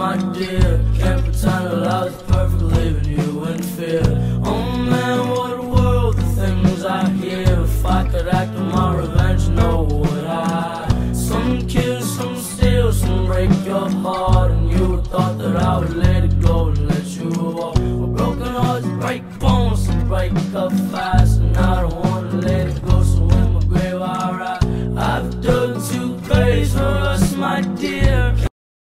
my dear. Can't pretend that I was perfect, leaving you in fear. Oh man, what a world, the things I hear. If I could act on my revenge, no, would I? Some kill, some steal, some break your heart. And you thought that I would let it go and let you walk. Well, broken hearts break bones, and break up fast. And I don't wanna let it go, so in my grave I ride. I've done too great for us, my dear.